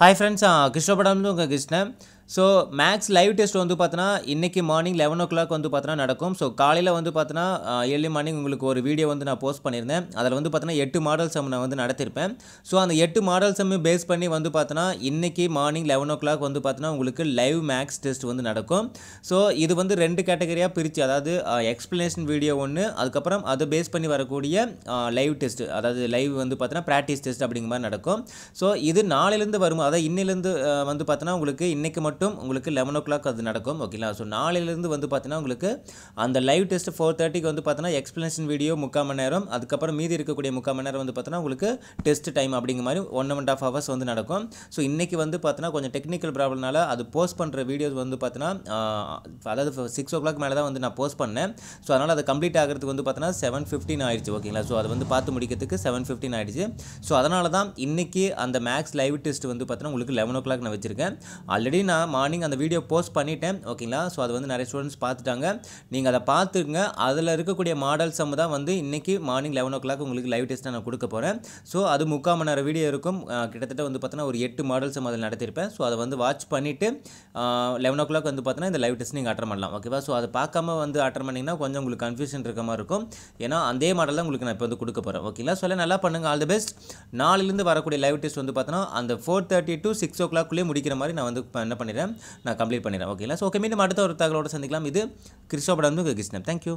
Hi friends కృష్ణపడంలో ఇంకా Krishna so max live test வந்து பார்த்தோன்னா இன்றைக்கி மார்னிங் லெவன் ஓ கிளாக் வந்து பார்த்தோன்னா நடக்கும். ஸோ காலையில் வந்து பார்த்தோன்னா ஏர்லி மார்னிங் உங்களுக்கு ஒரு வீடியோ வந்து நான் போஸ்ட் பண்ணியிருந்தேன் அதில் வந்து பார்த்தோன்னா எட்டு மாடல் செம் நான் வந்து நடத்திருப்பேன். ஸோ அந்த எட்டு மாடல் செம்மு பேஸ் பண்ணி வந்து பார்த்தோன்னா இன்றைக்கி மார்னிங் லெவன் ஓ கிளாக் வந்து பார்த்தோன்னா உங்களுக்கு லைவ் மேக்ஸ் டெஸ்ட் வந்து நடக்கும். ஸோ இது வந்து ரெண்டு கேட்டகரியாக பிரித்து அதாவது எக்ஸ்ப்ளனேஷன் வீடியோ ஒன்று அதுக்கப்புறம் அதை பேஸ் பண்ணி வரக்கூடிய லைவ் டெஸ்ட் அதாவது லைவ் வந்து பார்த்தோன்னா ப்ராக்டிஸ் டெஸ்ட் அப்படிங்கிற மாதிரி நடக்கும். ஸோ இது நாளையிலேருந்து வரும். அதாவது இன்னிலேருந்து வந்து பார்த்தோன்னா உங்களுக்கு இன்றைக்கி மட்டும் மட்டும் உங்களுக்கு லெவன் ஓ கிளாக் அது நடக்கும் ஓகேங்களா ஸோ நாளையிலேருந்து வந்து பார்த்தீங்கன்னா உங்களுக்கு அந்த லைவ் டெஸ்ட் ஃபோர் தேர்ட்டிக்கு வந்து பார்த்தோன்னா எக்ஸ்ப்ளனேஷன் வீடியோ முக்கால் மணி நேரம் அதுக்கப்புறம் மீதி இருக்கக்கூடிய முக்கால் மணி நேரம் வந்து பார்த்தீங்கன்னா உங்களுக்கு டெஸ்ட் டைம் அப்படிங்கிற மாதிரி ஒன் அண்ட் ஆஃப் ஹவர்ஸ் வந்து நடக்கும். ஸோ இன்றைக்கி வந்து பார்த்தீங்கன்னா கொஞ்சம் டெக்னிக்கல் ப்ராப்ளம்னால அது போஸ்ட் பண்ணுற வீடியோஸ் வந்து பார்த்தோன்னா அதாவது சிக்ஸ் ஓ கிளாக் மேலே தான் வந்து நான் போஸ்ட் பண்ணேன். ஸோ அதனால் அது கம்ப்ளீட் ஆகிறதுக்கு வந்து பார்த்தோன்னா செவன் ஃபிஃப்டின் ஆயிடுச்சு ஓகேங்களா ஸோ அதை வந்து பார்த்து முடிக்கிறதுக்கு செவன் ஃபிஃப்டின் ஆயிடுச்சு. ஸோ அதனால தான் இன்றைக்கி அந்த மேக்ஸ் லைவ் டெஸ்ட் வந்து பார்த்தோன்னா உங்களுக்கு லெவன் ஓ கிளாக் நான் வச்சுருக்கேன். ஆல்ரெடி நான் மார்னிங் அந்த வீடியோ போஸ்ட் பண்ணிட்டேன். ஓகேங்களா ஸோ அது வந்து நிறைய ஸ்டூடெண்ட்ஸ் பார்த்துட்டாங்க. நீங்கள் அதை பார்த்துருங்க அதில் இருக்கக்கூடிய மாடல்ஸ் தான் வந்து இன்றைக்கி மார்னிங் லெவன் ஓ கிளாக் உங்களுக்கு லைவ் டெஸ்ட்டாக நான் கொடுக்க போகிறேன் ஸோ அது முக்கால் மணி நேரம் வீடியோ இருக்கும். கிட்டத்தட்ட வந்து பார்த்தீங்கன்னா ஒரு எட்டு மாடல்ஸ் அதில் நடத்திருப்பேன் ஸோ அதை வந்து வாட்ச் பண்ணிவிட்டு லெவன் ஓ கிளாக் வந்து பார்த்தோன்னா இந்த லைவ் டெஸ்ட் நீங்கள் அட்டன் பண்ணலாம். ஓகேவா ஸோ அதை பார்க்காம வந்து அட்டன் பண்ணிங்கன்னா கொஞ்சம் உங்களுக்கு கன்ஃபியூஷன் இருக்க மாதிரி இருக்கும். ஏன்னா அதே மாடல் தான் உங்களுக்கு நான் இப்போ வந்து கொடுக்க போகிறேன் ஓகேங்களா சொல்ல நல்லா பண்ணுங்கள் ஆல் தி பெஸ்ட் நாளிலேருந்து வரக்கூடிய லைவ் டெஸ்ட் வந்து பார்த்தோன்னா அந்த ஃபோர் தேர்ட்டி டு சிக்ஸ் ஓ கிளாக்குள்ளேயே முடிக்கிற மாதிரி நான் வந்து என்ன பண்ணி பண்ணிடுறேன். நான் கம்ப்ளீட் பண்ணிடுறேன். ஓகேங்களா ஸோ ஓகே மீண்டும் அடுத்த ஒரு தகவலோட சந்திக்கலாம். இது கிறிஸ்டோபடம் கிருஷ்ணன். தேங்க்யூ